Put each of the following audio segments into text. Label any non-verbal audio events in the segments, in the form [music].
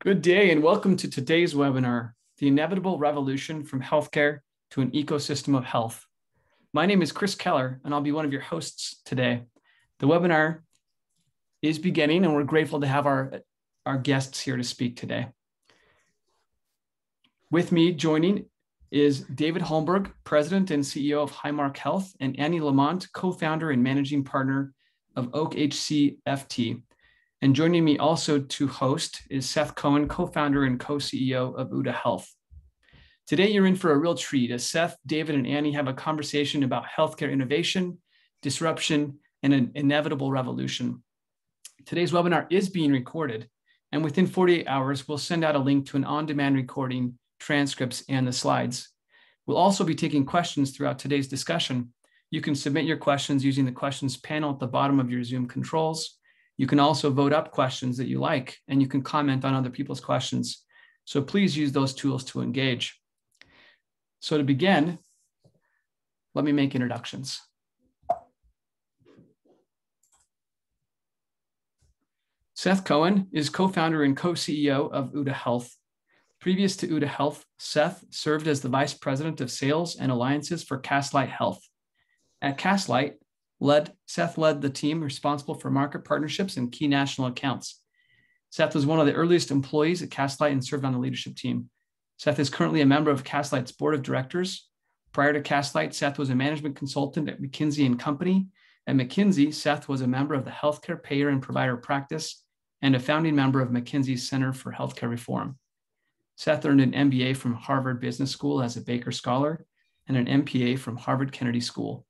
Good day and welcome to today's webinar, The Inevitable Revolution from Healthcare to an Ecosystem of Health. My name is Chris Keller and I'll be one of your hosts today. The webinar is beginning and we're grateful to have our, our guests here to speak today. With me joining is David Holmberg, President and CEO of Highmark Health, and Annie Lamont, co-founder and managing partner of Oak HC/FT, and joining me also to host is Seth Cohen, co founder and co CEO of OODA Health. Today, you're in for a real treat as Seth, David, and Annie have a conversation about healthcare innovation, disruption, and an inevitable revolution. Today's webinar is being recorded, and within 48 hours, we'll send out a link to an on demand recording, transcripts, and the slides. We'll also be taking questions throughout today's discussion. You can submit your questions using the questions panel at the bottom of your Zoom controls you can also vote up questions that you like, and you can comment on other people's questions. So please use those tools to engage. So to begin, let me make introductions. Seth Cohen is co-founder and co-CEO of OODA Health. Previous to OODA Health, Seth served as the vice president of sales and alliances for Castlight Health. At Castlight, led Seth led the team responsible for market partnerships and key national accounts. Seth was one of the earliest employees at Castlight and served on the leadership team. Seth is currently a member of Castlight's board of directors. Prior to Castlight, Seth was a management consultant at McKinsey and Company. At McKinsey, Seth was a member of the healthcare payer and provider practice and a founding member of McKinsey's Center for Healthcare Reform. Seth earned an MBA from Harvard Business School as a Baker Scholar and an MPA from Harvard Kennedy School.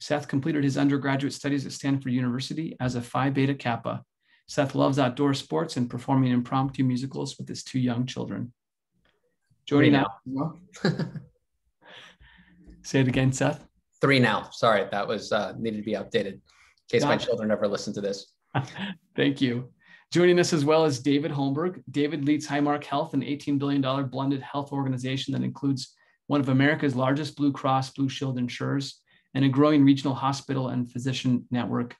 Seth completed his undergraduate studies at Stanford University as a Phi Beta Kappa. Seth loves outdoor sports and performing impromptu musicals with his two young children. Joining now. [laughs] Say it again, Seth. Three now. Sorry, that was uh, needed to be updated in case my children ever listen to this. [laughs] Thank you. Joining us as well as David Holmberg. David leads Highmark Health, an $18 billion blended health organization that includes one of America's largest Blue Cross Blue Shield insurers and a growing regional hospital and physician network.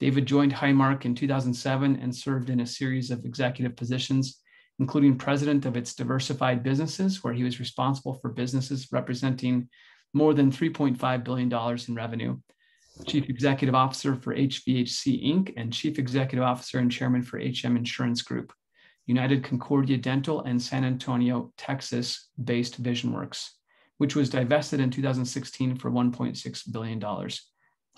David joined Highmark in 2007 and served in a series of executive positions, including president of its diversified businesses, where he was responsible for businesses representing more than $3.5 billion in revenue, chief executive officer for HVHC Inc., and chief executive officer and chairman for HM Insurance Group, United Concordia Dental, and San Antonio, Texas based VisionWorks which was divested in 2016 for $1.6 billion.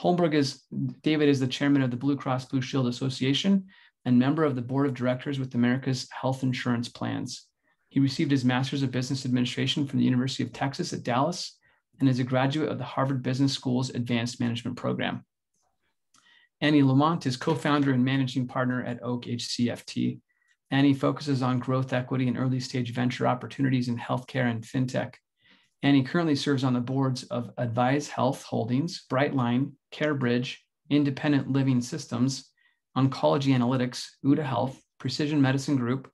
Holmberg is, David is the chairman of the Blue Cross Blue Shield Association and member of the board of directors with America's health insurance plans. He received his master's of business administration from the University of Texas at Dallas and is a graduate of the Harvard Business School's advanced management program. Annie Lamont is co-founder and managing partner at Oak HC/FT. Annie focuses on growth equity and early stage venture opportunities in healthcare and fintech and he currently serves on the boards of Advise Health Holdings, Brightline, CareBridge, Independent Living Systems, Oncology Analytics, OODA Health, Precision Medicine Group,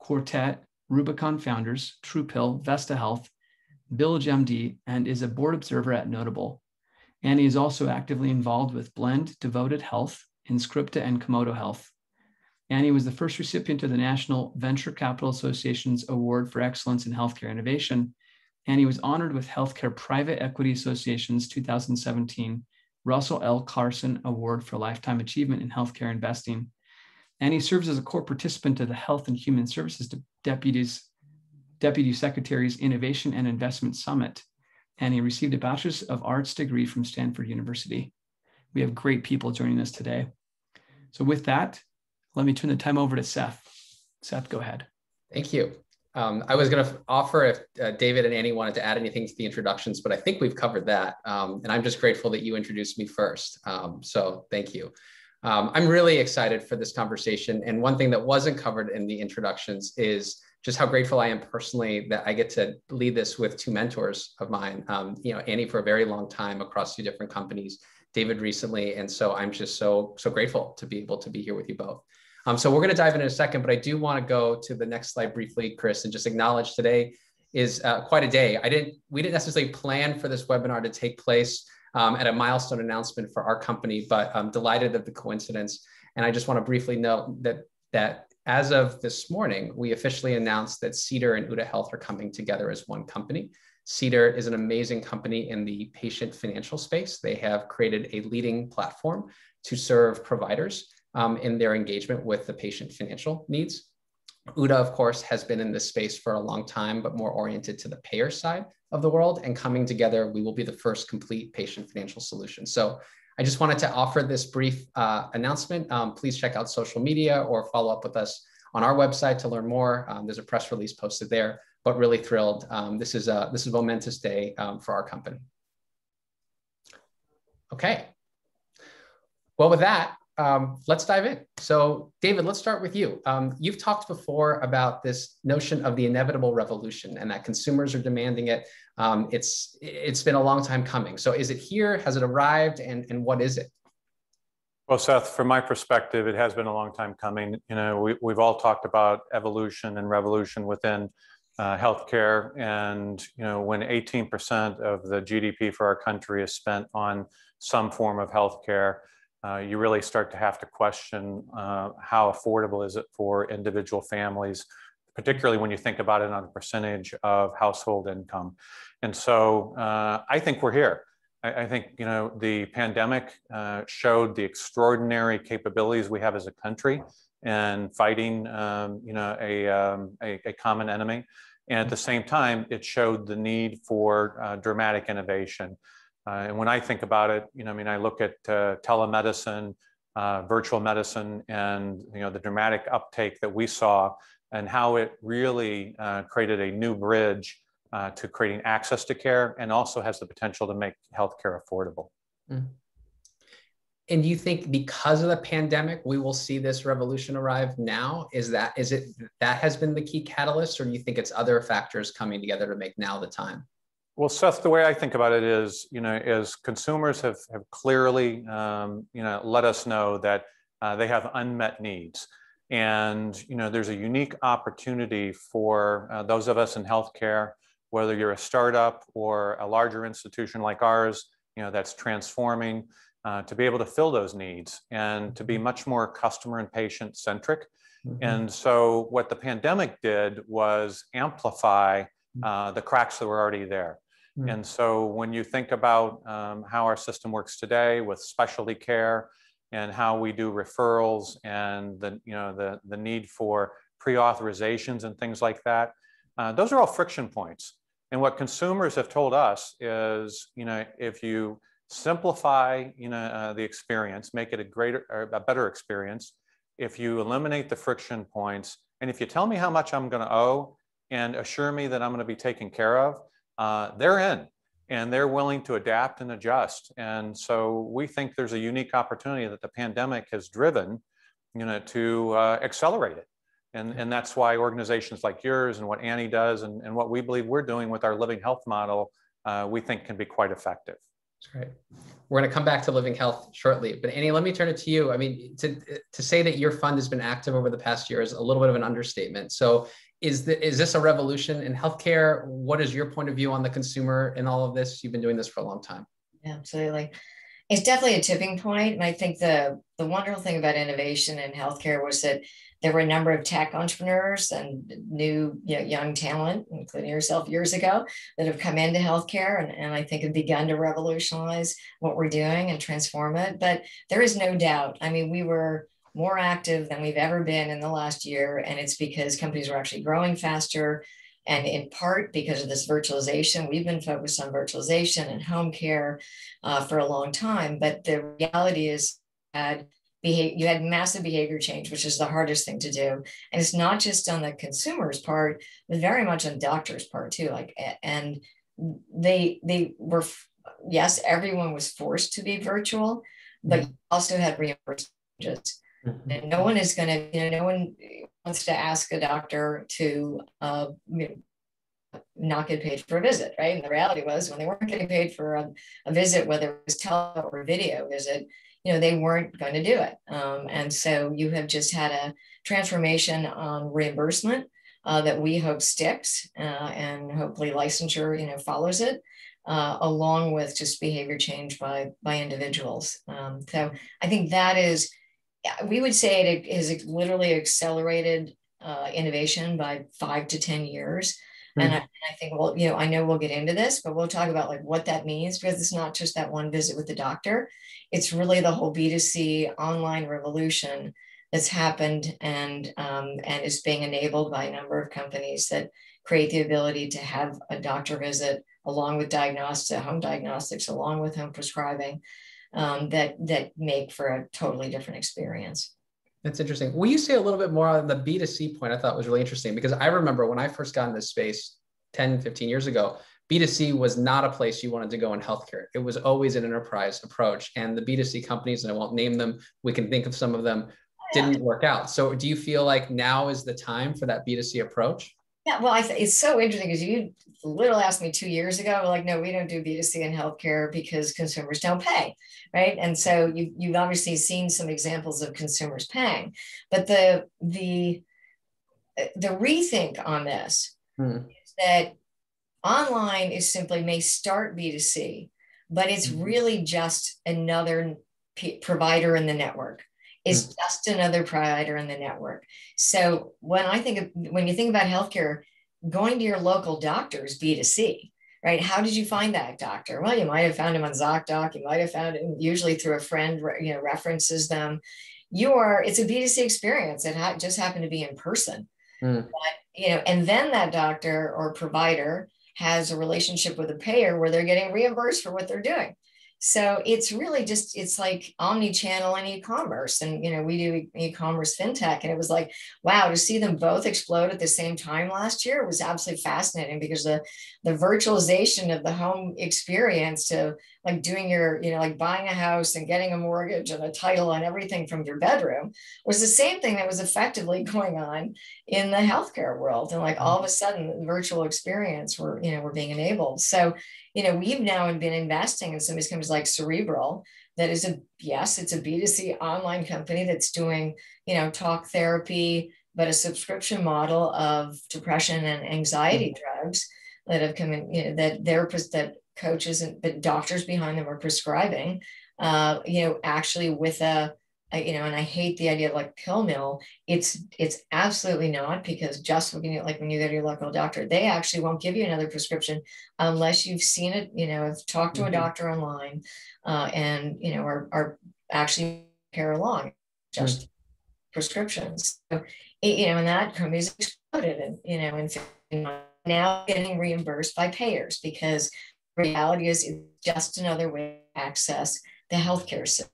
Quartet, Rubicon Founders, TruePill, Vesta Health, Village MD, and is a board observer at Notable. And he is also actively involved with Blend, Devoted Health, Inscripta, and Komodo Health. Annie was the first recipient of the National Venture Capital Association's Award for Excellence in Healthcare Innovation and he was honored with Healthcare Private Equity Association's 2017 Russell L. Carson Award for Lifetime Achievement in Healthcare Investing. And he serves as a core participant of the Health and Human Services Deputies, Deputy Secretary's Innovation and Investment Summit. And he received a Bachelor's of Arts degree from Stanford University. We have great people joining us today. So, with that, let me turn the time over to Seth. Seth, go ahead. Thank you. Um, I was going to offer if uh, David and Annie wanted to add anything to the introductions, but I think we've covered that. Um, and I'm just grateful that you introduced me first. Um, so thank you. Um, I'm really excited for this conversation. And one thing that wasn't covered in the introductions is just how grateful I am personally that I get to lead this with two mentors of mine. Um, you know, Annie for a very long time across two different companies, David recently. And so I'm just so, so grateful to be able to be here with you both. Um, so we're going to dive in in a second, but I do want to go to the next slide briefly, Chris, and just acknowledge today is uh, quite a day. I didn't, we didn't necessarily plan for this webinar to take place um, at a milestone announcement for our company, but I'm delighted at the coincidence. And I just want to briefly note that that as of this morning, we officially announced that Cedar and OODA Health are coming together as one company. Cedar is an amazing company in the patient financial space. They have created a leading platform to serve providers um, in their engagement with the patient financial needs. OODA, of course, has been in this space for a long time, but more oriented to the payer side of the world. And coming together, we will be the first complete patient financial solution. So I just wanted to offer this brief uh, announcement. Um, please check out social media or follow up with us on our website to learn more. Um, there's a press release posted there, but really thrilled. Um, this is a this is a momentous day um, for our company. Okay. Well, with that, um, let's dive in. So, David, let's start with you. Um, you've talked before about this notion of the inevitable revolution and that consumers are demanding it. Um, it's it's been a long time coming. So, is it here? Has it arrived? And and what is it? Well, Seth, from my perspective, it has been a long time coming. You know, we, we've all talked about evolution and revolution within uh, healthcare, and you know, when 18% of the GDP for our country is spent on some form of healthcare uh, you really start to have to question uh, how affordable is it for individual families, particularly when you think about it on a percentage of household income. And so uh, I think we're here. I, I, think you know the pandemic uh, showed the extraordinary capabilities we have as a country in fighting um, you know a, um, a, a, common enemy. And at the same time, it showed the need for uh, dramatic innovation. Uh, and when I think about it, you know, I mean, I look at uh, telemedicine, uh, virtual medicine, and you know, the dramatic uptake that we saw, and how it really uh, created a new bridge uh, to creating access to care, and also has the potential to make healthcare affordable. Mm. And do you think because of the pandemic, we will see this revolution arrive now? Is that is it that has been the key catalyst, or do you think it's other factors coming together to make now the time? Well, Seth, the way I think about it is, you know, as consumers have, have clearly, um, you know, let us know that uh, they have unmet needs. And, you know, there's a unique opportunity for uh, those of us in healthcare, whether you're a startup or a larger institution like ours, you know, that's transforming, uh, to be able to fill those needs and to be mm-hmm. much more customer and patient centric. Mm-hmm. And so what the pandemic did was amplify mm-hmm. uh, the cracks that were already there. Mm. And so when you think about um, how our system works today with specialty care and how we do referrals and the, you know, the, the need for pre-authorizations and things like that, uh, those are all friction points. And what consumers have told us is, you know, if you simplify, you know, uh, the experience, make it a greater, a better experience, if you eliminate the friction points, and if you tell me how much I'm going to owe and assure me that I'm going to be taken care of, uh, they're in and they're willing to adapt and adjust. And so we think there's a unique opportunity that the pandemic has driven, you know, to uh, accelerate it. And, and that's why organizations like yours and what Annie does and, and what we believe we're doing with our living health model, uh, we think can be quite effective. That's great. We're going to come back to living health shortly, but Annie, let me turn it to you. I mean, to, to say that your fund has been active over the past year is a little bit of an understatement. So is, the, is this a revolution in healthcare? What is your point of view on the consumer in all of this? You've been doing this for a long time. Yeah, absolutely. It's definitely a tipping point. And I think the, the wonderful thing about innovation in healthcare was that there were a number of tech entrepreneurs and new you know, young talent, including yourself years ago, that have come into healthcare and, and I think have begun to revolutionize what we're doing and transform it. But there is no doubt. I mean, we were more active than we've ever been in the last year. And it's because companies are actually growing faster. And in part because of this virtualization, we've been focused on virtualization and home care uh, for a long time. But the reality is that you had massive behavior change, which is the hardest thing to do. And it's not just on the consumer's part, but very much on doctor's part too. Like, and they they were yes, everyone was forced to be virtual, but mm-hmm. also had reimbursement Mm-hmm. And no one is going to, you know, no one wants to ask a doctor to uh, not get paid for a visit, right? And the reality was when they weren't getting paid for a, a visit, whether it was tele or video visit, you know, they weren't going to do it. Um, and so you have just had a transformation on reimbursement uh, that we hope sticks uh, and hopefully licensure, you know, follows it. Uh, along with just behavior change by by individuals. Um, so I think that is we would say it has literally accelerated uh, innovation by five to 10 years. Mm-hmm. And, I, and I think, well, you know, I know we'll get into this, but we'll talk about like what that means because it's not just that one visit with the doctor. It's really the whole B2C online revolution that's happened and um, and is being enabled by a number of companies that create the ability to have a doctor visit along with diagnostics, home diagnostics, along with home prescribing, um, that that make for a totally different experience. That's interesting. Will you say a little bit more on the B2C point? I thought was really interesting because I remember when I first got in this space 10, 15 years ago, B2C was not a place you wanted to go in healthcare. It was always an enterprise approach. And the B2C companies, and I won't name them, we can think of some of them, didn't work out. So do you feel like now is the time for that B2C approach? Yeah, well, I th- it's so interesting because you literally asked me two years ago, like, no, we don't do B2C in healthcare because consumers don't pay, right? And so you, you've obviously seen some examples of consumers paying, but the the the rethink on this hmm. is that online is simply may start B2C, but it's mm-hmm. really just another p- provider in the network is mm. just another provider in the network. So when I think of when you think about healthcare, going to your local doctor is B2C, right? How did you find that doctor? Well, you might have found him on ZocDoc. You might have found him usually through a friend, you know, references them. You are, it's a B2C experience. It ha- just happened to be in person. Mm. But, you know, and then that doctor or provider has a relationship with a payer where they're getting reimbursed for what they're doing. So it's really just it's like omni-channel and e-commerce. And you know, we do e-commerce fintech. And it was like, wow, to see them both explode at the same time last year was absolutely fascinating because the the virtualization of the home experience to like doing your, you know, like buying a house and getting a mortgage and a title and everything from your bedroom was the same thing that was effectively [laughs] going on in the healthcare world. And like all of a sudden the virtual experience were, you know, were being enabled. So you know, we've now been investing in some of these companies like Cerebral, that is a yes, it's a B2C online company that's doing, you know, talk therapy, but a subscription model of depression and anxiety mm-hmm. drugs that have come in, you know, that therapists, that coaches and but doctors behind them are prescribing, uh, you know, actually with a you know, and I hate the idea of like pill mill. It's it's absolutely not because just looking at like when you go to your local doctor, they actually won't give you another prescription unless you've seen it, you know, have talked to mm-hmm. a doctor online, uh, and you know, are are actually pair along just mm-hmm. prescriptions. So you know, and that company's exploded, and you know, and now getting reimbursed by payers because reality is it's just another way to access the healthcare system.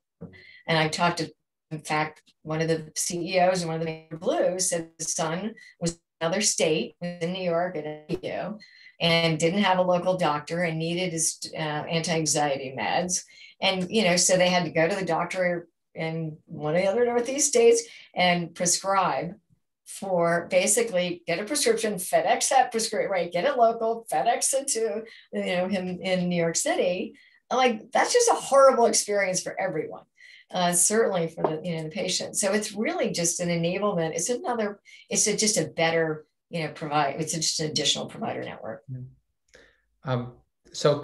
And I talked to in fact, one of the CEOs and one of the major blues said his son was another state, in New York at and didn't have a local doctor and needed his uh, anti-anxiety meds. And, you know, so they had to go to the doctor in one of the other Northeast states and prescribe for basically get a prescription, FedEx that prescription, right? Get it local, FedEx it to, you know, him in New York City. Like that's just a horrible experience for everyone uh, certainly for the you know the patient. So it's really just an enablement. It's another. It's a, just a better you know provide. It's just an additional provider network. Um, so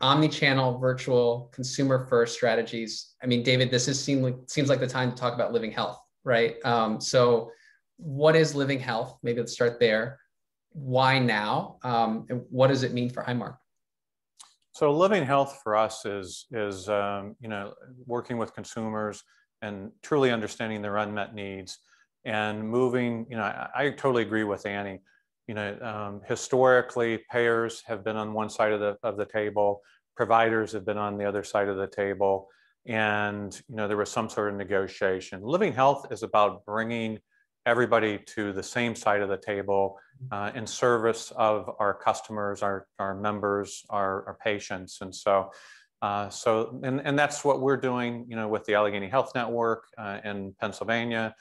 omni-channel, virtual, consumer first strategies. I mean, David, this is seem like, seems like the time to talk about living health, right? Um, so, what is living health? Maybe let's start there. Why now? Um, and what does it mean for Highmark? So living health for us is, is um, you know, working with consumers and truly understanding their unmet needs and moving, you know, I, I totally agree with Annie. You know, um, historically, payers have been on one side of the, of the table, providers have been on the other side of the table, and, you know, there was some sort of negotiation. Living health is about bringing everybody to the same side of the table uh, in service of our customers, our, our members, our, our patients. And so, uh, so and, and that's what we're doing, you know, with the Allegheny Health Network uh, in Pennsylvania.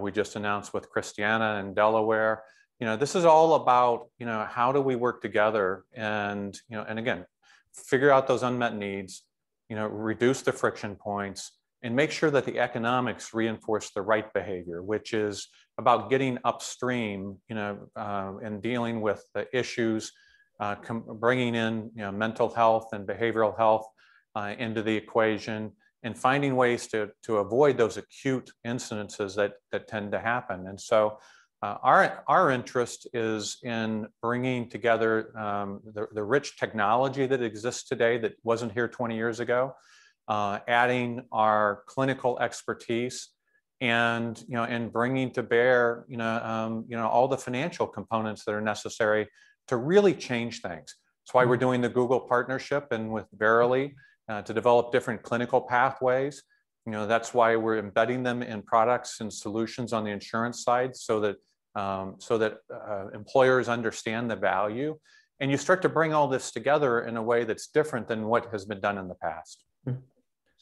We just announced with Christiana in Delaware. You know, this is all about, you know, how do we work together and, you know, and again, figure out those unmet needs, you know, reduce the friction points, and make sure that the economics reinforce the right behavior, which is about getting upstream, you know, uh, and dealing with the issues, uh, bringing in, you know, mental health and behavioral health uh, into the equation, and finding ways to, to avoid those acute incidences that, that tend to happen. And so uh, our, our interest is in bringing together um, the, the rich technology that exists today that wasn't here 20 years ago, uh, adding our clinical expertise and, you know, and bringing to bear, you know, um, you know, all the financial components that are necessary to really change things. That's why we're mm-hmm. doing the Google partnership and with Verily uh, to develop different clinical pathways. You know, that's why we're embedding them in products and solutions on the insurance side so that um, so that uh, employers understand the value. And you start to bring all this together in a way that's different than what has been done in the past. Hmm.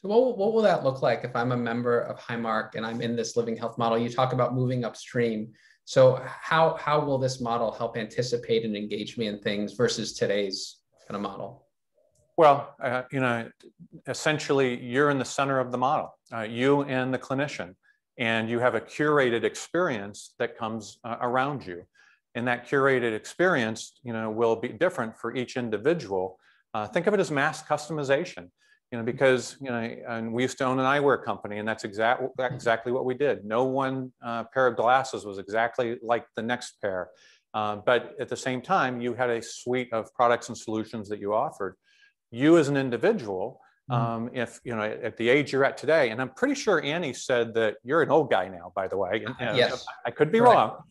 So what, what will that look like if I'm a member of Highmark and I'm in this living health model? You talk about moving upstream. So how, how will this model help anticipate and engage me in things versus today's kind of model? Well, uh, you know, essentially you're in the center of the model, uh, you and the clinician and you have a curated experience that comes uh, around you. And that curated experience, you know, will be different for each individual. Uh, think of it as mass customization, you know, because, you know, and we used to own an eyewear company and that's exactly exactly what we did. No one uh, pair of glasses was exactly like the next pair. Uh, but at the same time, you had a suite of products and solutions that you offered. You as an individual Mm-hmm. Um, if you know at the age you're at today, and I'm pretty sure Annie said that you're an old guy now, by the way. And, and yes, I could be right. wrong.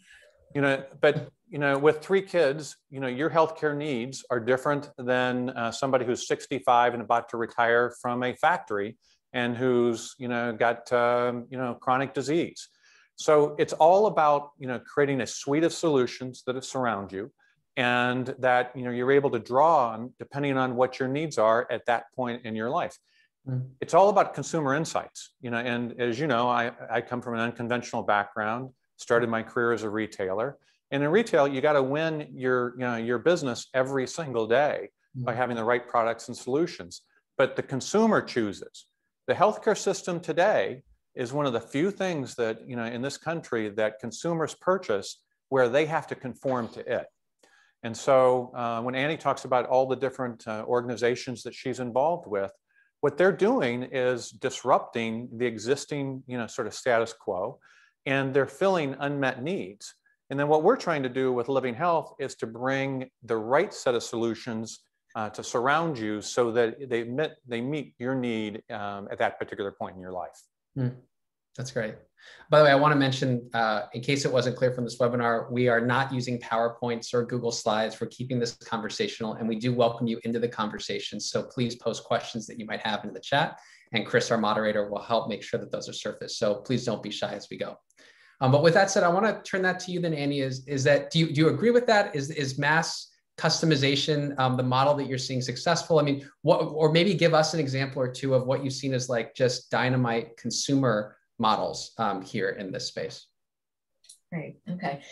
You know, but you know, with three kids, you know, your healthcare needs are different than uh, somebody who's 65 and about to retire from a factory and who's you know got um, you know chronic disease. So it's all about you know creating a suite of solutions that surround you and that you know you're able to draw on depending on what your needs are at that point in your life mm. it's all about consumer insights you know and as you know I, I come from an unconventional background started my career as a retailer. And in retail you got to win your you know your business every single day mm. by having the right products and solutions. But the consumer chooses. The healthcare system today is one of the few things that you know in this country that consumers purchase where they have to conform to it. And so uh, when Annie talks about all the different uh, organizations that she's involved with, what they're doing is disrupting the existing, you know, sort of status quo, and they're filling unmet needs. And then what we're trying to do with Living Health is to bring the right set of solutions uh, to surround you so that they, meet, they meet your need um, at that particular point in your life. Mm, that's great. By the way, I want to mention, uh, in case it wasn't clear from this webinar, we are not using PowerPoints or Google Slides. for keeping this conversational, and we do welcome you into the conversation. So please post questions that you might have in the chat, and Chris, our moderator, will help make sure that those are surfaced. So please don't be shy as we go. Um, but with that said, I want to turn that to you then, Annie. Is, is that, do you, do you agree with that? Is, is mass customization um, the model that you're seeing successful? I mean, what, or maybe give us an example or two of what you've seen as like just dynamite consumer models um, here in this space. Right. Okay.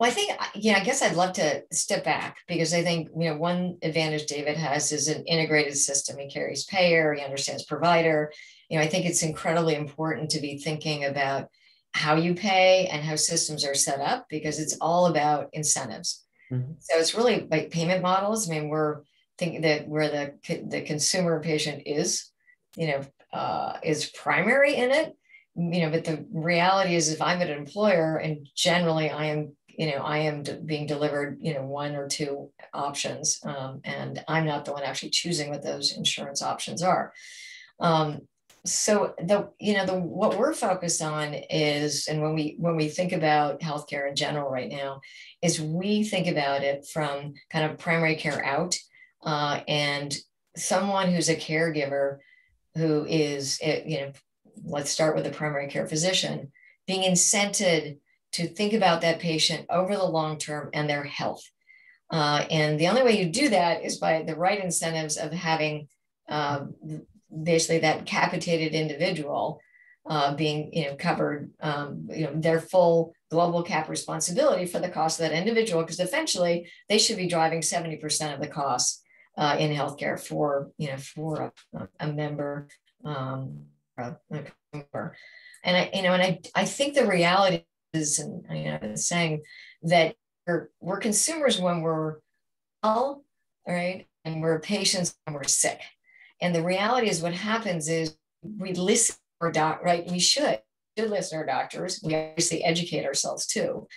Well, I think, yeah, I guess I'd love to step back because I think, you know, one advantage David has is an integrated system. He carries payer, he understands provider. You know, I think it's incredibly important to be thinking about how you pay and how systems are set up because it's all about incentives. Mm-hmm. So it's really like payment models. I mean, we're thinking that where the, the consumer patient is, you know, uh, is primary in it you know, but the reality is if I'm an employer and generally I am, you know, I am being delivered, you know, one or two options um, and I'm not the one actually choosing what those insurance options are. Um, so the, you know, the, what we're focused on is, and when we, when we think about healthcare in general right now, is we think about it from kind of primary care out uh, and someone who's a caregiver who is, eh, you know, let's start with the primary care physician, being incented to think about that patient over the long term and their health. Uh, and the only way you do that is by the right incentives of having uh, basically that capitated individual uh, being you know covered um, you know their full global cap responsibility for the cost of that individual because eventually they should be driving 70% of the costs uh, in healthcare for you know for a, a member um, and I, you know, and I, I think the reality is, and you know, I'm saying that we're, we're consumers when we're well, all right, and we're patients when we're sick. And the reality is, what happens is we listen or doc, right? We should should listen to our doctors. We obviously educate ourselves too,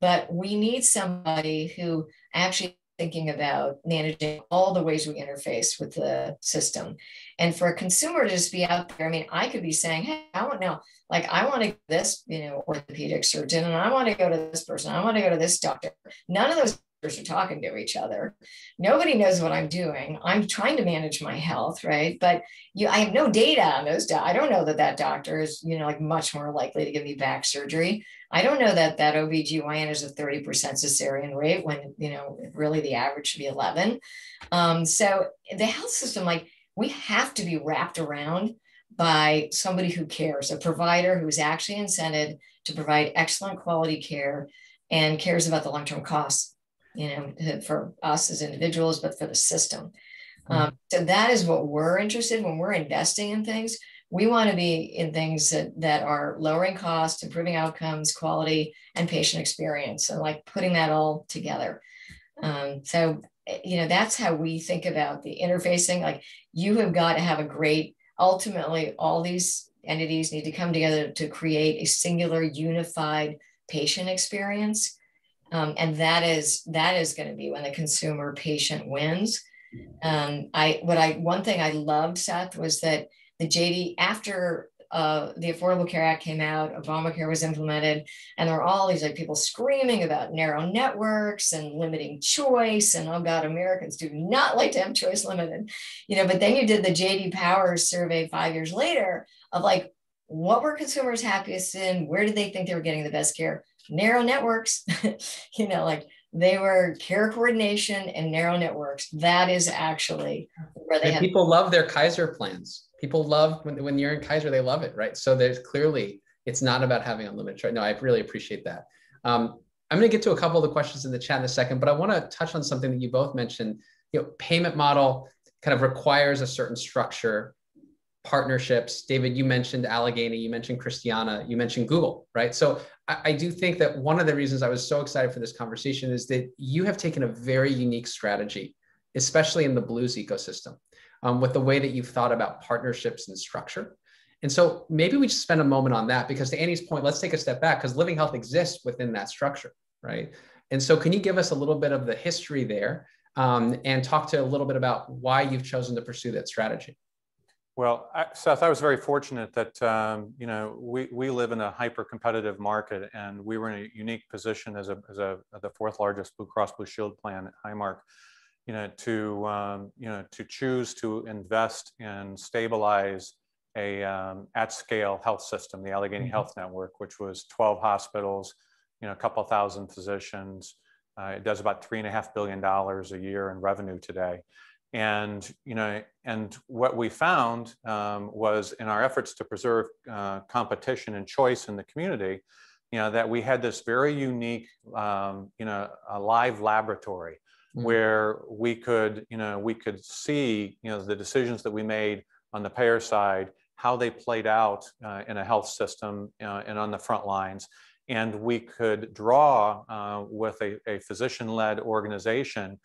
but we need somebody who actually thinking about managing all the ways we interface with the system. And for a consumer to just be out there, I mean, I could be saying, hey, I want now, like, I want to this, you know, orthopedic surgeon, and I want to go to this person, I want to go to this doctor. None of those are talking to each other. Nobody knows what I'm doing. I'm trying to manage my health, right? But you, I have no data on those. Do- I don't know that that doctor is, you know, like much more likely to give me back surgery. I don't know that that OBGYN is a 30% cesarean rate when, you know, really the average should be 11. Um, so the health system, like we have to be wrapped around by somebody who cares, a provider who is actually incented to provide excellent quality care and cares about the long-term costs you know, for us as individuals, but for the system. Mm-hmm. Um, so that is what we're interested in when we're investing in things. We want to be in things that, that are lowering costs, improving outcomes, quality, and patient experience. So like putting that all together. Um, so eh, you know that's how we think about the interfacing. Like you have got to have a great. Ultimately, all these entities need to come together to create a singular, unified patient experience um, and that is that is going to be when the consumer patient wins. Um, I what I one thing I loved Seth was that the JD after uh, the Affordable Care Act came out, Obamacare was implemented, and there were all these like people screaming about narrow networks and limiting choice, and oh God, Americans do not like to have choice limited, you know. But then you did the JD Powers survey five years later of like what were consumers happiest in, where did they think they were getting the best care? Narrow networks, [laughs] you know, like they were care coordination and narrow networks. That is actually where they have. people love their Kaiser plans. People love when, when you're in Kaiser, they love it, right? So there's clearly it's not about having unlimited choice. No, I really appreciate that. Um, I'm going to get to a couple of the questions in the chat in a second, but I want to touch on something that you both mentioned. You know, payment model kind of requires a certain structure partnerships. David, you mentioned Allegheny, you mentioned Christiana, you mentioned Google, right? So I, I, do think that one of the reasons I was so excited for this conversation is that you have taken a very unique strategy, especially in the Blues ecosystem, um, with the way that you've thought about partnerships and structure. And so maybe we just spend a moment on that because to Annie's point, let's take a step back because living health exists within that structure, right? And so can you give us a little bit of the history there um, and talk to a little bit about why you've chosen to pursue that strategy? Well, I, Seth, I was very fortunate that um, you know we, we live in a hyper competitive market, and we were in a unique position as a as a the fourth largest Blue Cross Blue Shield plan at Highmark, you know, to um, you know to choose to invest and stabilize a um, at scale health system, the Allegheny mm-hmm. Health Network, which was 12 hospitals, you know, a couple thousand physicians. Uh, it does about three and a half billion dollars a year in revenue today. And, you know, and what we found um, was in our efforts to preserve uh, competition and choice in the community, you know, that we had this very unique, um, you know, a live laboratory mm-hmm. where we could, you know, we could see, you know, the decisions that we made on the payer side, how they played out uh, in a health system uh, and on the front lines. And we could draw uh, with a, a physician-led organization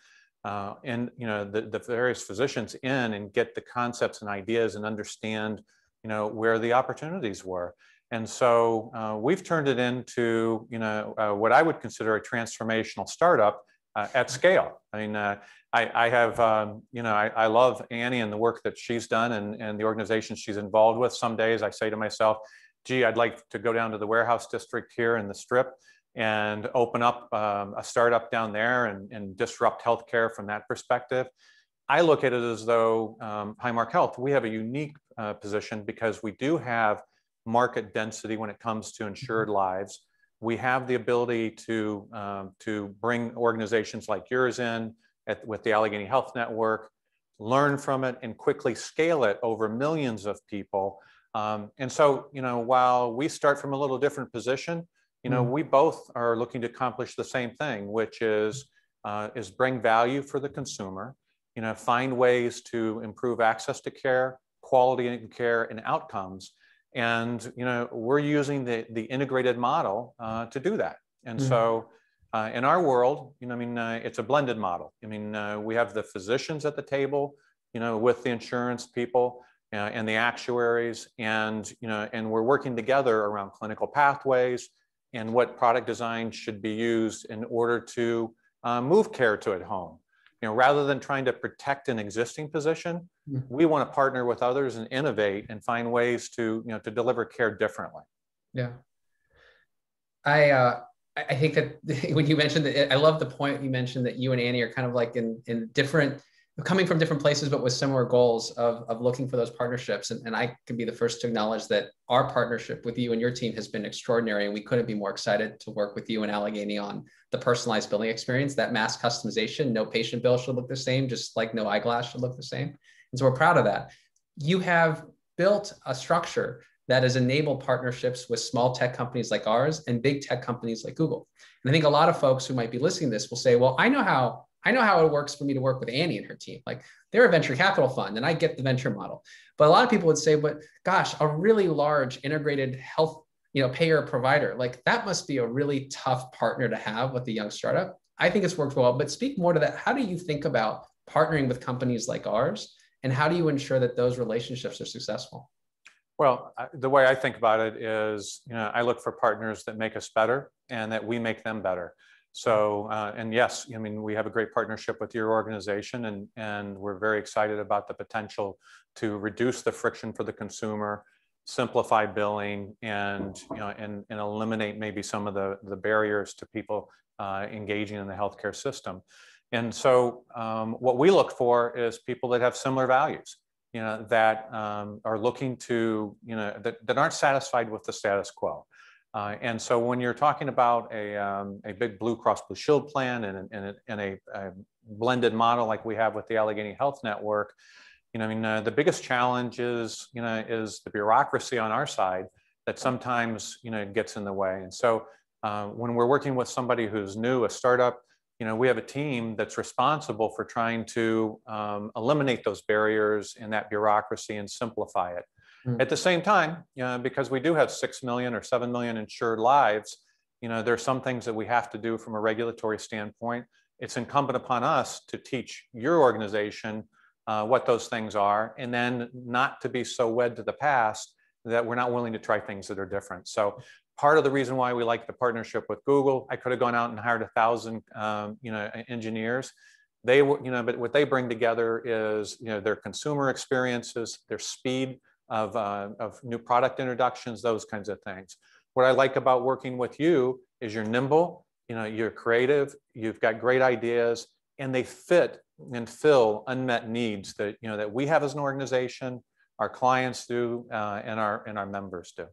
uh, and you know the, the various physicians in and get the concepts and ideas and understand you know where the opportunities were. And so uh, we've turned it into you know uh, what i would consider a transformational startup uh, at scale. I mean uh, I, I, have um, you know I, I, love annie and the work that she's done and, and the organization she's involved with. Some days i say to myself gee i'd like to go down to the warehouse district here in the strip and open up um, a startup down there and, and, disrupt healthcare from that perspective. I look at it as though um, Highmark Health, we have a unique uh, position because we do have market density when it comes to insured mm-hmm. lives. We have the ability to, um, to bring organizations like yours in at, with the Allegheny Health Network, learn from it and quickly scale it over millions of people. Um, and so, you know, while we start from a little different position, you know, mm. we both are looking to accomplish the same thing, which is uh, is bring value for the consumer. You know, find ways to improve access to care, quality in care, and outcomes. And you know, we're using the the integrated model uh, to do that. And mm. so. Uh, in our world, you know, I mean, uh, it's a blended model. I mean, uh, we have the physicians at the table, you know, with the insurance people, uh, and the actuaries, and you know, and we're working together around clinical pathways and what product design should be used in order to uh, move care to at home. You know, rather than trying to protect an existing position, mm-hmm. we want to partner with others and innovate and find ways to you know to deliver care differently. Yeah, I uh, I think that [laughs] when you mentioned that, I love the point you mentioned that you and Annie are kind of like in in different coming from different places, but with similar goals of, of looking for those partnerships. And, and I can be the first to acknowledge that our partnership with you and your team has been extraordinary. And we couldn't be more excited to work with you and Allegheny on the personalized billing experience, that mass customization. No patient bill should look the same, just like no eyeglass should look the same. And so we're proud of that. You have built a structure that has enabled partnerships with small tech companies like ours and big tech companies like Google. And I think a lot of folks who might be listening to this will say, well, I know how I know how it works for me to work with Annie and her team. Like they're a venture capital fund and I get the venture model. But a lot of people would say, but gosh, a really large integrated health, you know, payer provider, like that must be a really tough partner to have with a young startup. I think it's worked well, but speak more to that. How do you think about partnering with companies like ours? And how do you ensure that those relationships are successful? Well, the way I think about it is, you know, I look for partners that make us better and that we make them better. So, uh, and yes, I mean, we have a great partnership with your organization and, and we're very excited about the potential to reduce the friction for the consumer, simplify billing and, you know, and, and eliminate maybe some of the, the barriers to people uh, engaging in the healthcare system. And so um, what we look for is people that have similar values, you know, that um, are looking to, you know, that, that aren't satisfied with the status quo. Uh, and so when you're talking about a, um, a big Blue Cross Blue Shield plan and, and, and a, a, blended model like we have with the Allegheny Health Network, you know, I mean, uh, the biggest challenge is, you know, is the bureaucracy on our side that sometimes, you know, gets in the way. And so uh, when we're working with somebody who's new, a startup, you know, we have a team that's responsible for trying to um, eliminate those barriers and that bureaucracy and simplify it. Mm. At the same time, because we do have 6 million or 7 million insured lives, you know, there are some things that we have to do from a regulatory standpoint. It's incumbent upon us to teach your organization uh, what those things are, and then not to be so wed to the past that we're not willing to try things that are different. So part of the reason why we like the partnership with Google, I could have gone out and hired a thousand, um, you know, engineers. They you know, but what they bring together is, you know, their consumer experiences, their speed of, uh, of new product introductions, those kinds of things. What I like about working with you is you're nimble, you know, you're creative, you've got great ideas, and they fit and fill unmet needs that, you know, that we have as an organization, our clients do, uh, and, our, and our members do.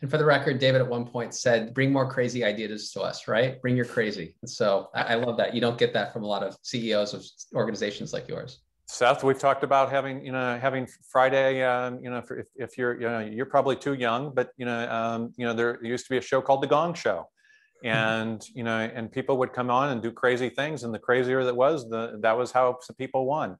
And for the record, David at one point said, bring more crazy ideas to us, right? Bring your crazy. And so I, I love that. You don't get that from a lot of CEOs of organizations like yours. Seth, we've talked about having, you know, having Friday, um, you know, if, if you're, you know, you're probably too young, but, you know, um, you know, there used to be a show called The Gong Show. Mm-hmm. And, you know, and people would come on and do crazy things. And the crazier that was, the, that was how people won.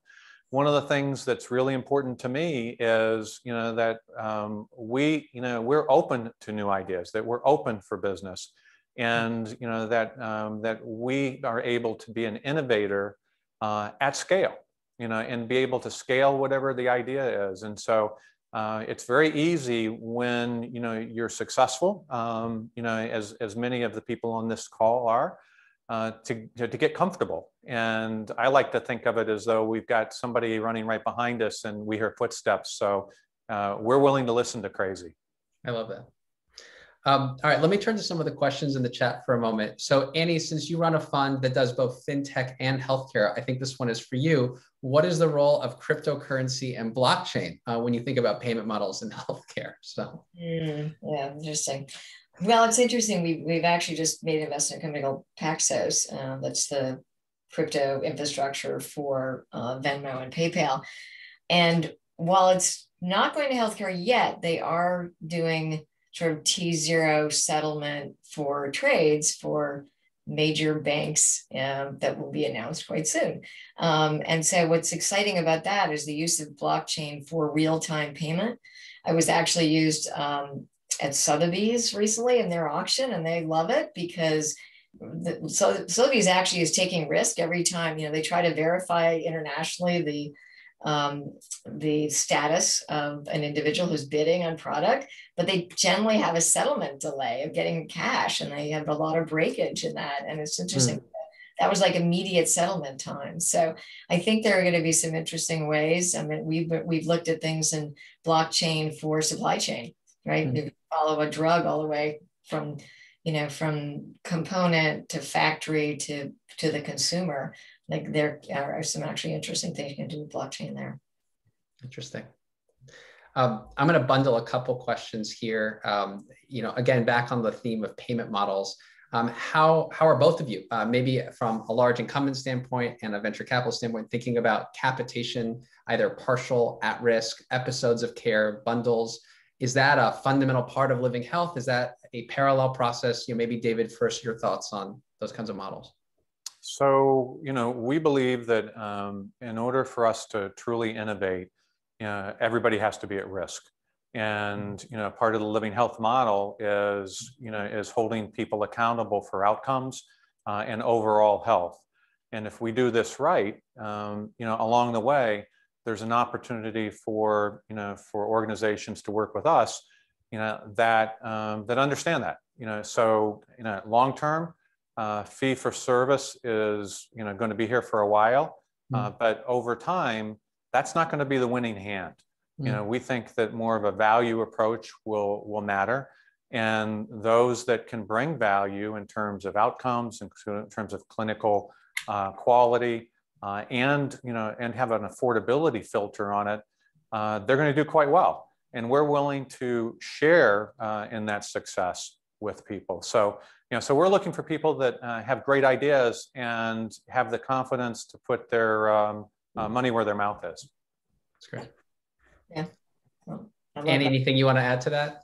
One of the things that's really important to me is, you know, that um, we, you know, we're open to new ideas, that we're open for business. And, you know, that, um, that we are able to be an innovator uh, at scale you know, and be able to scale whatever the idea is. And so uh, it's very easy when, you know, you're successful, um, you know, as, as many of the people on this call are, uh, to, to get comfortable. And I like to think of it as though we've got somebody running right behind us and we hear footsteps. So uh, we're willing to listen to crazy. I love that. Um, all right, let me turn to some of the questions in the chat for a moment. So Annie, since you run a fund that does both fintech and healthcare, I think this one is for you. What is the role of cryptocurrency and blockchain uh, when you think about payment models in [laughs] healthcare? So mm, yeah, interesting. Well, it's interesting. We, we've actually just made an investment in company called Paxos. Uh, that's the crypto infrastructure for uh, Venmo and PayPal. And while it's not going to healthcare yet, they are doing sort of T0 settlement for trades for major banks um, that will be announced quite soon. Um, and so, what's exciting about that is the use of blockchain for real time payment. I was actually used um, at Sotheby's recently in their auction, and they love it because. The, so Sotheby's actually is taking risk every time you know they try to verify internationally the um, the status of an individual who's bidding on product, but they generally have a settlement delay of getting cash and they have a lot of breakage in that. And it's interesting. Mm. That was like immediate settlement time. So I think there are going to be some interesting ways. I mean, we've we've looked at things in blockchain for supply chain, right? Mm. You follow a drug all the way from you know from component to factory to to the consumer like there are some actually interesting things you can do with blockchain there. Interesting. Um, I'm going to bundle a couple questions here. Um, you know, again, back on the theme of payment models. Um, how how are both of you, uh, maybe from a large incumbent standpoint and a venture capital standpoint, thinking about capitation, either partial, at risk, episodes of care, bundles? Is that a fundamental part of living health? Is that a parallel process? You know, maybe David, first, your thoughts on those kinds of models. So, you know, we believe that um, in order for us to truly innovate, you know, everybody has to be at risk. And, you know, part of the living health model is, you know, is holding people accountable for outcomes uh, and overall health. And if we do this right, um, you know, along the way, there's an opportunity for, you know, for organizations to work with us, you know, that, um, that understand that, you know, so, you know, long term, uh, fee for service is you know going to be here for a while, uh, mm. but over time, that's not going to be the winning hand. Mm. You know, we think that more of a value approach will will matter, and those that can bring value in terms of outcomes, in terms of clinical uh, quality, uh, and you know, and have an affordability filter on it, uh, they're going to do quite well. And we're willing to share uh, in that success with people. So you know, so we're looking for people that uh, have great ideas and have the confidence to put their um, uh, money where their mouth is. That's great. Yeah. Well, and anything you want to add to that?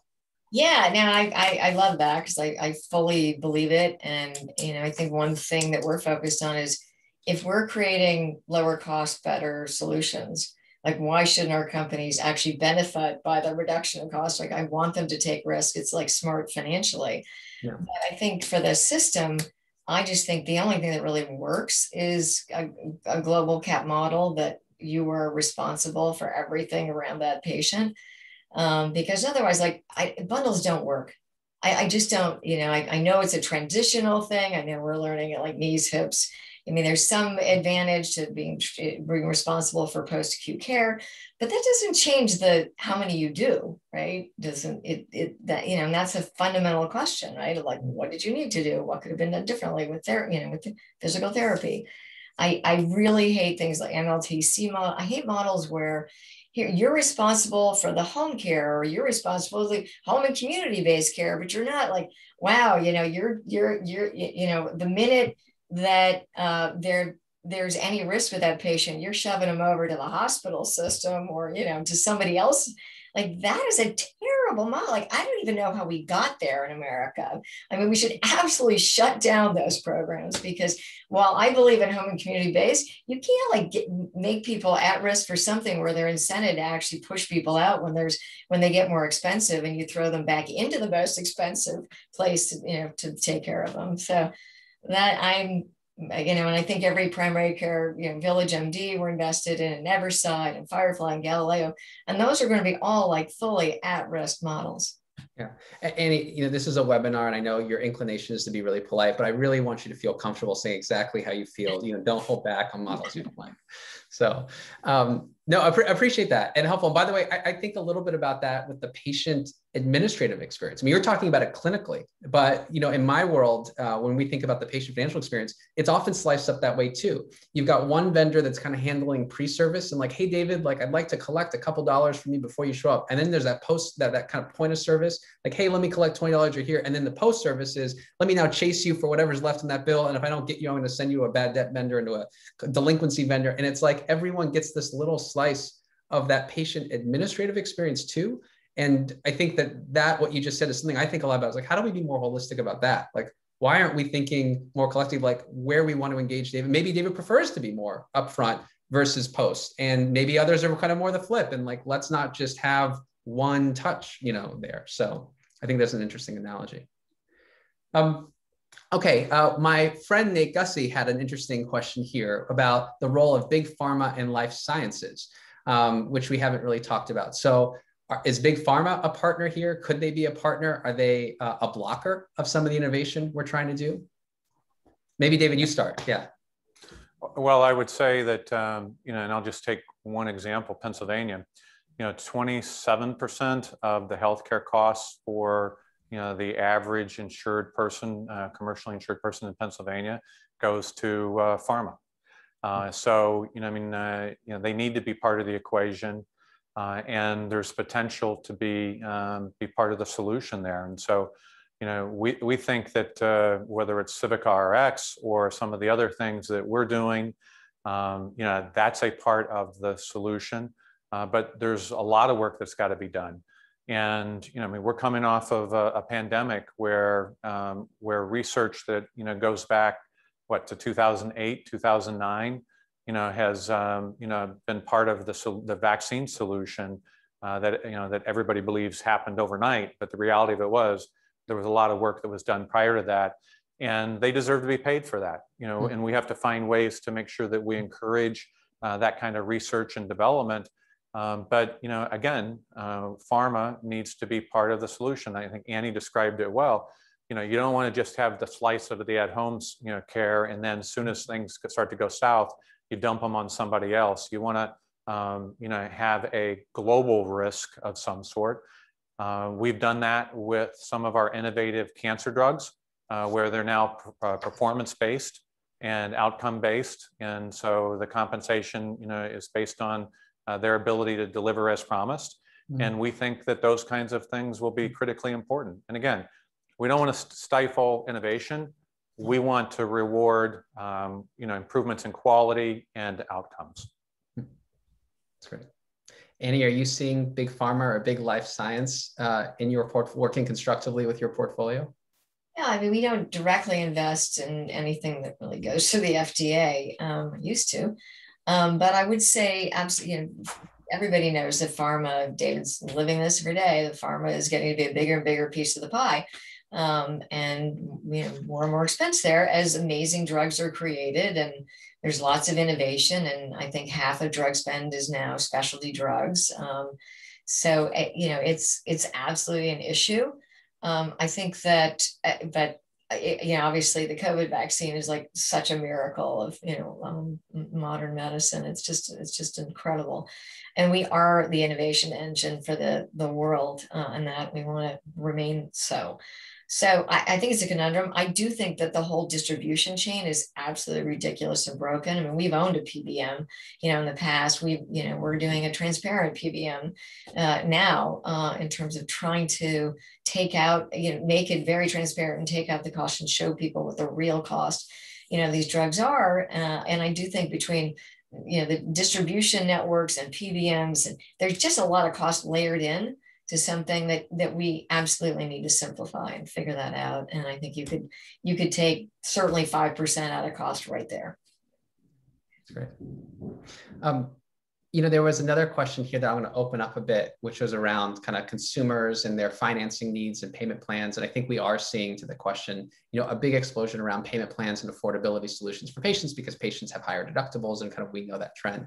Yeah, no, I, I, I love that because I, I fully believe it. And, you know, I think one thing that we're focused on is if we're creating lower cost, better solutions, like why shouldn't our companies actually benefit by the reduction of cost? Like I want them to take risk. It's like smart financially. Yeah. I think for the system, I just think the only thing that really works is a, a global cap model that you are responsible for everything around that patient. Um, because otherwise, like I, bundles don't work. I, I just don't, you know, I, I know it's a transitional thing. I know we're learning it like knees, hips, I mean, there's some advantage to being, being responsible for post-acute care, but that doesn't change the how many you do, right? Doesn't it, it that you know, and that's a fundamental question, right? Like, what did you need to do? What could have been done differently with therapy, you know, with physical therapy? I, I really hate things like MLTC model. I hate models where here you're responsible for the home care or you're responsible for the home and community-based care, but you're not like, wow, you know, you're you're you're you know, the minute that uh, there there's any risk with that patient, you're shoving them over to the hospital system or you know to somebody else. Like that is a terrible model. Like I don't even know how we got there in America. I mean, we should absolutely shut down those programs because while I believe in home and community based, you can't like get, make people at risk for something where they're incented to actually push people out when there's when they get more expensive and you throw them back into the most expensive place to, you know to take care of them. So that I'm, you know, and I think every primary care, you know, Village MD were invested in, Everside and Firefly and Galileo, and those are going to be all like fully at-risk models. Yeah. Annie, you know, this is a webinar and I know your inclination is to be really polite, but I really want you to feel comfortable saying exactly how you feel. You know, don't hold back on models you don't like. So, um, no, I pre- appreciate that and helpful. And by the way, I, I, think a little bit about that with the patient administrative experience. I mean, you're talking about it clinically, but you know, in my world, uh, when we think about the patient financial experience, it's often sliced up that way too. You've got one vendor that's kind of handling pre-service and like, hey, David, like I'd like to collect a couple dollars from you before you show up, and then there's that post that that kind of point of service, like, hey, let me collect twenty dollars. You're here, and then the post service is let me now chase you for whatever's left in that bill, and if I don't get you, I'm going to send you a bad debt vendor into a delinquency vendor, and it's like everyone gets this little slice of that patient administrative experience too. And I think that that what you just said is something I think a lot about. Is like, how do we be more holistic about that? Like, why aren't we thinking more collective, like where we want to engage David? Maybe David prefers to be more upfront versus post, and maybe others are kind of more the flip. And like, let's not just have one touch, you know, there. So I think that's an interesting analogy. Um, Okay, uh, my friend Nate Gussie had an interesting question here about the role of big pharma and life sciences. um, which we haven't really talked about. So are, is Big Pharma a partner here? Could they be a partner? Are they uh, a blocker of some of the innovation we're trying to do? Maybe David, you start. Yeah. Well, I would say that, um, you know, and I'll just take one example, Pennsylvania, you know, 27% of the healthcare costs for, you know, the average insured person, uh, commercially insured person in Pennsylvania goes to uh, pharma. Uh, so, you know, I mean, uh, you know, they need to be part of the equation. Uh, and there's potential to be um, be part of the solution there. And so, you know, we, we think that uh, whether it's Civic RX or some of the other things that we're doing, um, you know, that's a part of the solution. Uh, but there's a lot of work that's got to be done. And you know, I mean, we're coming off of a, a pandemic where um, where research that you know goes back what to 2008, 2009 you know, has um, you know been part of the the vaccine solution uh, that you know that everybody believes happened overnight. But the reality of it was there was a lot of work that was done prior to that, and they deserve to be paid for that. You know, mm-hmm. and we have to find ways to make sure that we encourage uh, that kind of research and development. Um, but you know, again, uh, pharma needs to be part of the solution. I think Annie described it well you know, you don't want to just have the slice of the at-home, you know, care, and then as soon as things start to go south, you dump them on somebody else. You want to, um, you know, have a global risk of some sort. Uh, we've done that with some of our innovative cancer drugs, uh, where they're now uh, performance-based and outcome-based, and so the compensation, you know, is based on uh, their ability to deliver as promised. Mm-hmm. And we think that those kinds of things will be critically important. And again, we don't want to stifle innovation. We want to reward um, you know improvements in quality and outcomes. That's great. Annie are you seeing big pharma or big life science uh, in your port working constructively with your portfolio? Yeah i mean we don't directly invest in anything that really goes to the fda um, used to um, but i would say absolutely you know, everybody knows that pharma david's living this every day the pharma is getting to be a bigger and bigger piece of the pie. Um, and you know, more and more expense there as amazing drugs are created and there's lots of innovation. And i think half of drug spend is now specialty drugs. Um, so eh, you know it's it's absolutely an issue. Um, i think that eh, but you know obviously the covid vaccine is like such a miracle of you know um, modern medicine. It's just it's just incredible. And we are the innovation engine for the the world uh, and that we want to remain so so I, I, think it's a conundrum. I do think that the whole distribution chain is absolutely ridiculous and broken. I mean, we've owned a PBM, you know, in the past. We, you know, we're doing a transparent PBM uh, now uh, in terms of trying to take out, you know, make it very transparent and take out the cost and show people what the real cost, you know, these drugs are. Uh, and I do think between you know the distribution networks and PBMs, and there's just a lot of cost layered in to something that that we absolutely need to simplify and figure that out. And i think you could you could take certainly 5% out of cost right there. That's great. Um, you know there was another question here that i want to open up a bit which was around kind of consumers and their financing needs and payment plans. And i think we are seeing to the question you know a big explosion around payment plans and affordability solutions for patients because patients have higher deductibles and kind of we know that trend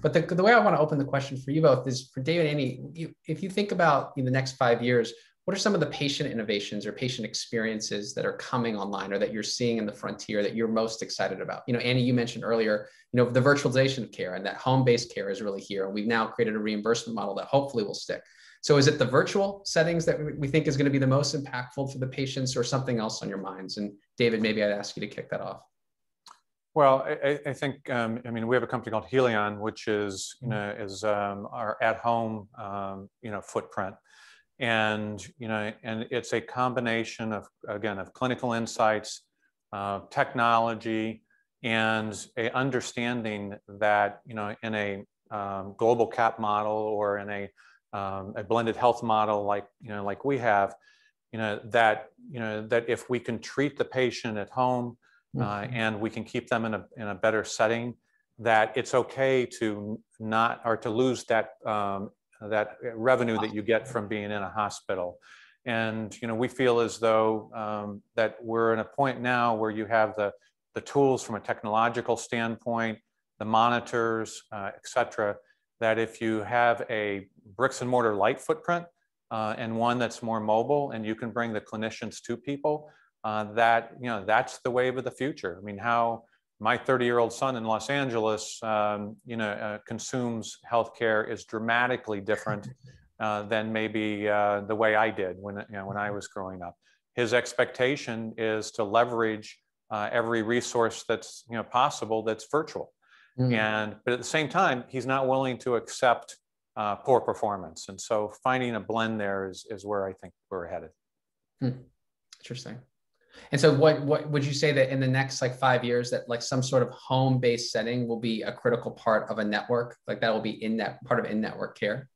but the, the way I want to open the question for you both is for David and Annie, you, if you think about in the next five years, what are some of the patient innovations or patient experiences that are coming online or that you're seeing in the frontier that you're most excited about? You know, Annie, you mentioned earlier, you know, the virtualization of care and that home-based care is really here. And we've now created a reimbursement model that hopefully will stick. So is it the virtual settings that we think is going to be the most impactful for the patients or something else on your minds? And David, maybe I'd ask you to kick that off. Well, I, I think um, I mean we have a company called Helion, which is you know is um, our at-home um, you know footprint, and you know and it's a combination of again of clinical insights, uh, technology, and a understanding that you know in a um, global cap model or in a um, a blended health model like you know like we have, you know that you know that if we can treat the patient at home uh, and we can keep them in a, in a better setting, that it's okay to not or to lose that um, that revenue that you get from being in a hospital. And you know, we feel as though um, that we're in a point now where you have the the tools from a technological standpoint, the monitors, uh, et cetera, that if you have a bricks and mortar light footprint uh, and one that's more mobile and you can bring the clinicians to people, uh, that, you know, that's the wave of the future. I mean, how my 30 year old son in Los Angeles, um, you know, uh, consumes healthcare is dramatically different [laughs] uh, than maybe uh, the way I did when, you know, when I was growing up. His expectation is to leverage uh, every resource that's you know possible that's virtual. Mm. And but at the same time, he's not willing to accept uh, poor performance. And so finding a blend there is is where I think we're headed. Hmm. Interesting. And so what what would you say that in the next like five years that like some sort of home-based setting will be a critical part of a network? Like that will be in that part of in-network care?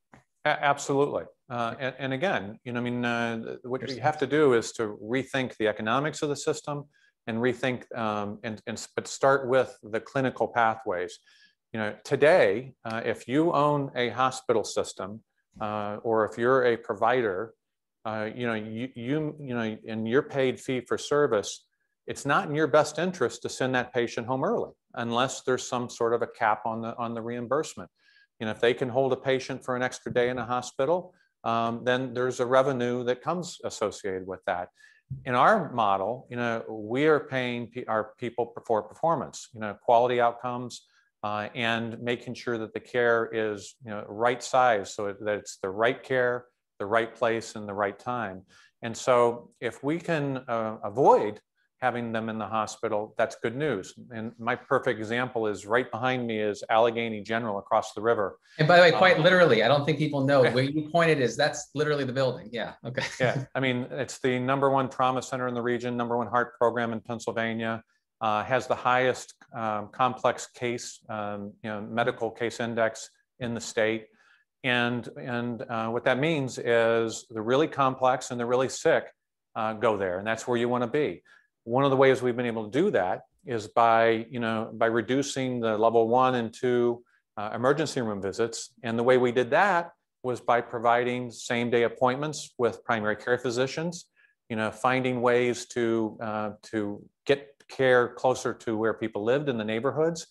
A- absolutely. Uh, and, and, again, you know, I mean, uh, what you have to do is to rethink the economics of the system and rethink um, and, and but start with the clinical pathways. You know, today, uh, if you own a hospital system uh, or if you're a provider, uh, you know, you, you, you know, and you're paid fee for service, it's not in your best interest to send that patient home early unless there's some sort of a cap on the, on the reimbursement. You know, if they can hold a patient for an extra day in a hospital, um, then there's a revenue that comes associated with that. In our model, you know, we are paying our people for performance, you know, quality outcomes, uh, and making sure that the care is, you know, right size so that it's the right care the right place and the right time. And so if we can uh, avoid having them in the hospital, that's good news. And my perfect example is right behind me is Allegheny General across the river. And by the way, quite um, literally, I don't think people know where you pointed is that's literally the building. Yeah. Okay. yeah. I mean, it's the number one trauma center in the region, number one heart program in Pennsylvania, uh, has the highest um, complex case, um, you know, medical case index in the state. And, and uh, what that means is the really complex and the really sick uh, go there, and that's where you want to be. One of the ways we've been able to do that is by, you know, by reducing the level one and two uh, emergency room visits. And the way we did that was by providing same day appointments with primary care physicians, you know, finding ways to, uh, to get care closer to where people lived in the neighborhoods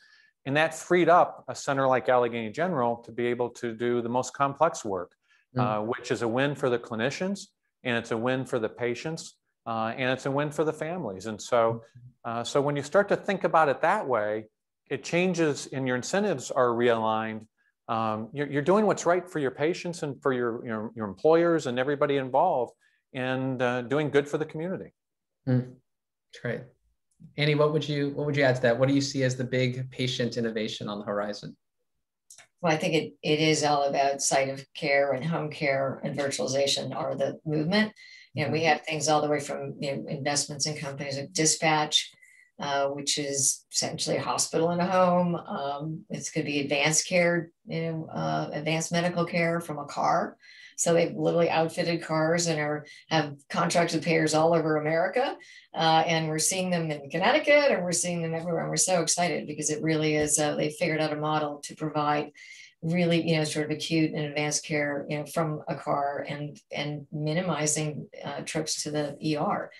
and that freed up a center like Allegheny General to be able to do the most complex work, mm. uh, which is a win for the clinicians and it's a win for the patients uh, and it's a win for the families. And so, mm-hmm. uh, so when you start to think about it that way, it changes and your incentives are realigned. Um, you're, you're, doing what's right for your patients and for your, your, your employers and everybody involved and uh, doing good for the community. Mm. Great. Annie, what would you what would you add to that? What do you see as the big patient innovation on the horizon? Well, I think it, it is all about site of care and home care and virtualization are the movement. You know, we mm-hmm. have things all the way from you know, investments in companies like Dispatch, uh, which is essentially a hospital in a home. Um, it's going to be advanced care, you know, uh, advanced medical care from a car. So they've literally outfitted cars and are have contracts with payers all over America. Uh, and we're seeing them in Connecticut and we're seeing them everywhere. And we're so excited because it really is, uh, they figured out a model to provide really, you know, sort of acute and advanced care, you know, from a car and, and minimizing uh, trips to the ER.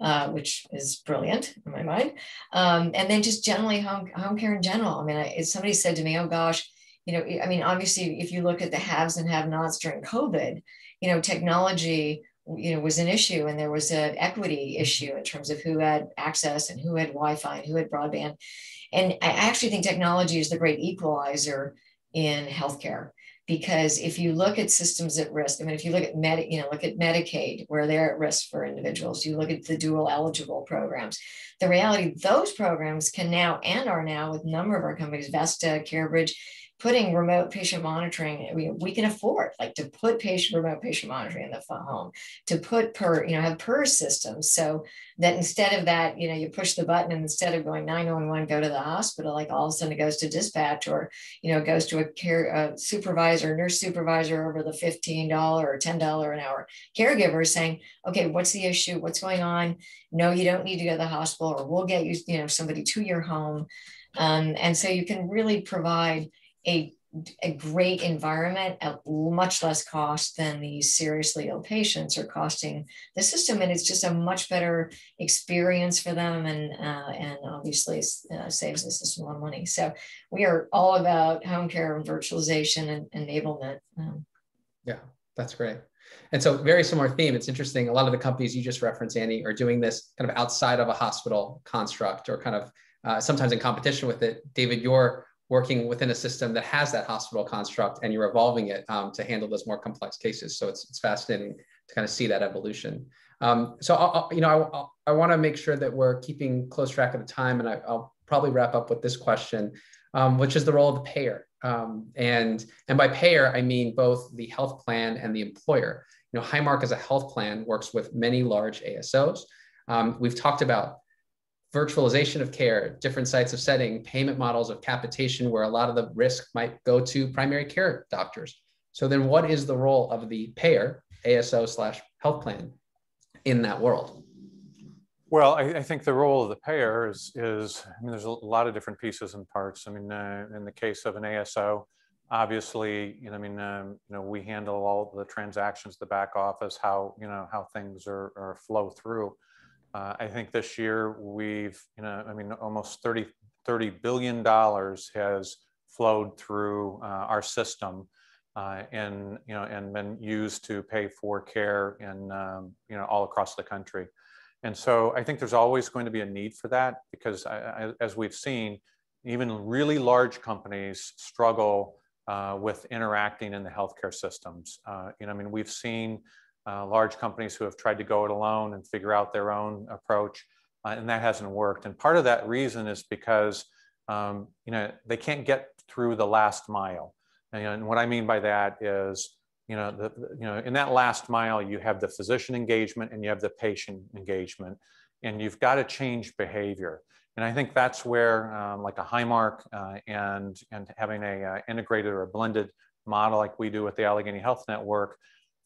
Uh, which is brilliant in my mind. Um, and then just generally home, home care in general. I mean, I, somebody said to me, oh gosh, you know, I mean, obviously, if you look at the haves and have-nots during COVID, you know, technology, you know, was an issue, and there was an equity mm-hmm. issue in terms of who had access and who had Wi-Fi and who had broadband. And I actually think technology is the great equalizer in healthcare because if you look at systems at risk, I mean, if you look at Med, you know, look at Medicaid, where they're at risk for individuals, you look at the dual eligible programs. The reality, those programs can now and are now with a number of our companies, Vesta, CareBridge, putting remote patient monitoring we, we can afford like to put patient remote patient monitoring in the home to put per you know have per systems so that instead of that you know you push the button and instead of going 911 go to the hospital like all of a sudden it goes to dispatch or you know goes to a care a supervisor nurse supervisor over the $15 or $10 an hour caregiver saying okay what's the issue? What's going on? No you don't need to go to the hospital or we'll get you you know somebody to your home. Um, and so you can really provide a a great environment at much less cost than these seriously ill patients are costing the system. And it's just a much better experience for them and uh, and obviously uh, saves the system a lot of money. So we are all about home care and virtualization and enablement. Um, yeah that's great. And so very similar theme. It's interesting. A lot of the companies you just referenced annie are doing this kind of outside of a hospital construct or kind of uh, sometimes in competition with it. David you're working within a system that has that hospital construct and you're evolving it um, to handle those more complex cases. So it's, it's fascinating to kind of see that evolution. Um, so, I'll, I'll, you know, I, I want to make sure that we're keeping close track of the time and I, will probably wrap up with this question, um, which is the role of the payer. Um, and, and by payer, I mean both the health plan and the employer. You know, Highmark as a health plan works with many large ASOs. Um, we've talked about virtualization of care, different sites of setting, payment models of capitation, where a lot of the risk might go to primary care doctors. So then what is the role of the payer, ASO slash health plan in that world? Well, I, I, think the role of the payer is, is, I mean, there's a lot of different pieces and parts. I mean, uh, in the case of an ASO, obviously, you know, I mean, um, you know, we handle all the transactions, the back office, how, you know, how things are, are flow through. Uh, I think this year we've, you know, I mean, almost 30, $30 billion has flowed through uh, our system uh, and, you know, and been used to pay for care in, um, you know, all across the country. And so I think there's always going to be a need for that because I, I, as we've seen, even really large companies struggle uh, with interacting in the healthcare systems. Uh, you know, I mean, we've seen uh, large companies who have tried to go it alone and figure out their own approach, uh, and that hasn't worked. And part of that reason is because um, you know they can't get through the last mile. And, and what I mean by that is you know the, you know in that last mile you have the physician engagement and you have the patient engagement, and you've got to change behavior. And I think that's where um, like a Highmark uh, and and having a uh, integrated or a blended model like we do with the Allegheny Health Network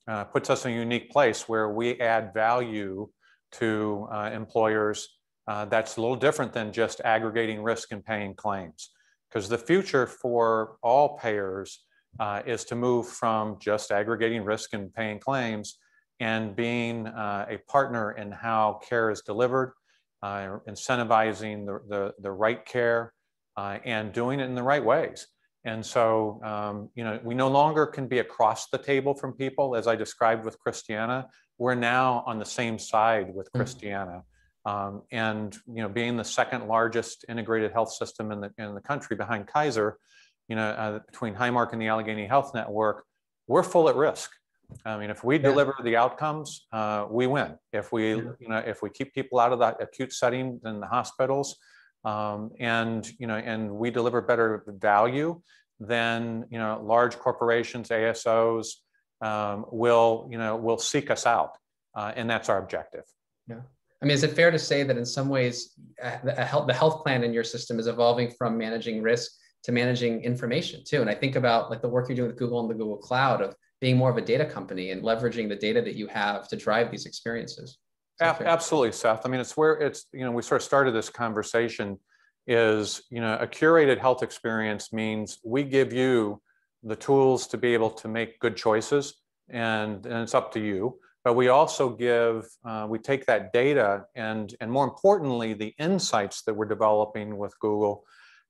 uh, puts us in a unique place where we add value to uh, employers uh, that's a little different than just aggregating risk and paying claims. Because the future for all payers uh, is to move from just aggregating risk and paying claims and being uh, a partner in how care is delivered, incentivizing the, the, the, right care, and doing it in the right ways. And so, um, you know, we no longer can be across the table from people, as I described with Christiana. We're now on the same side with mm. Christiana. Um, and, you know, being the second largest integrated health system in the, in the country behind Kaiser, you know, uh, between Highmark and the Allegheny Health Network, we're full at risk. I mean, if we yeah. deliver the outcomes, uh, we win. If we, yeah. you know, if we keep people out of that acute setting in the hospitals, um, and you know, and we deliver better value than you know large corporations, ASOs um, will you know will seek us out, uh, and that's our objective. Yeah. I mean, is it fair to say that in some ways, uh, the health, the health plan in your system is evolving from managing risk to managing information too? And I think about like the work you're doing with Google and the Google Cloud of being more of a data company and leveraging the data that you have to drive these experiences. Absolutely, Seth. I mean, it's where it's, you know, we sort of started this conversation is, you know, a curated health experience means we give you the tools to be able to make good choices and, and it's up to you. But we also give, uh, we take that data and, and more importantly, the insights that we're developing with Google,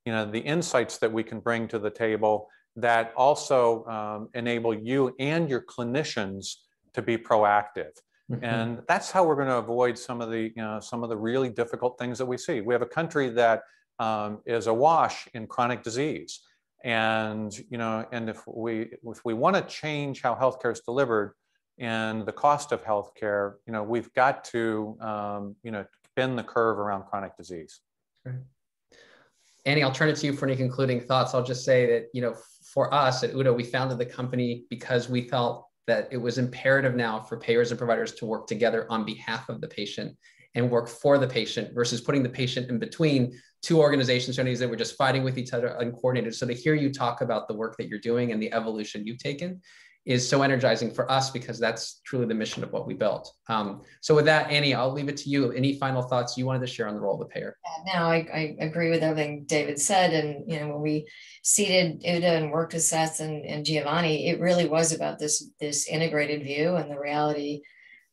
you know, the insights that we can bring to the table that also um, enable you and your clinicians to be proactive. Mm-hmm. And that's how we're going to avoid some of the, you know, some of the really difficult things that we see. We have a country that um, is awash in chronic disease. And, you know, and if we, if we want to change how healthcare is delivered and the cost of healthcare, you know, we've got to, um, you know, bend the curve around chronic disease. Annie, I'll turn it to you for any concluding thoughts. I'll just say that, you know, for us at OODA, we founded the company because we felt that it was imperative now for payers and providers to work together on behalf of the patient and work for the patient versus putting the patient in between two organizations or that were just fighting with each other uncoordinated. So to hear you talk about the work that you're doing and the evolution you've taken is so energizing for us because that's truly the mission of what we built. Um, so with that, Annie, I'll leave it to you. Any final thoughts you wanted to share on the role of the payer? Yeah, no, I, I agree with everything David said. And, you know, when we seated OODA and worked with Seth and, and Giovanni, it really was about this, this integrated view and the reality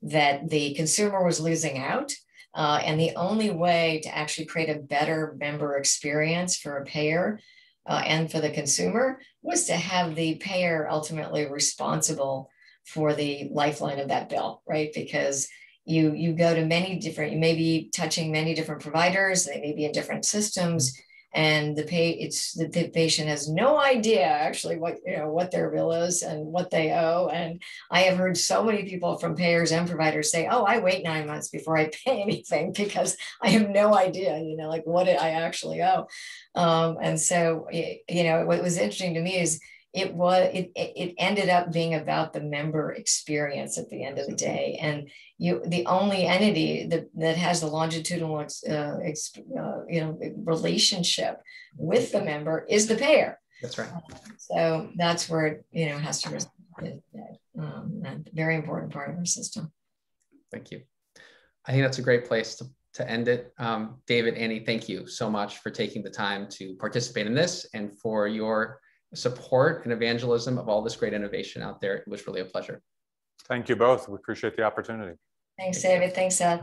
that the consumer was losing out. Uh, and the only way to actually create a better member experience for a payer uh, and for the consumer was to have the payer ultimately responsible for the lifeline of that bill, right? Because you you go to many different, you may be touching many different providers, they may be in different systems, and the pay it's the, the patient has no idea actually what you know what their bill is and what they owe. And i have heard so many people from payers and providers say oh i wait nine months before i [laughs] pay anything because i have no idea you know like what i actually owe. Um, and so you know what was interesting to me is it was it, it ended up being about the member experience at the end of the day. And you the only entity that, that has the longitudinal uh, uh, you know relationship with the member is the payer. That's right. So that's where it you know has to um, a very important part of our system. Thank you. I think that's a great place to to end it. Um, David, Annie, thank you so much for taking the time to participate in this and for your support and evangelism of all this great innovation out there. It was really a pleasure. Thank you both. We appreciate the opportunity. Thanks, David. Thanks, Seth.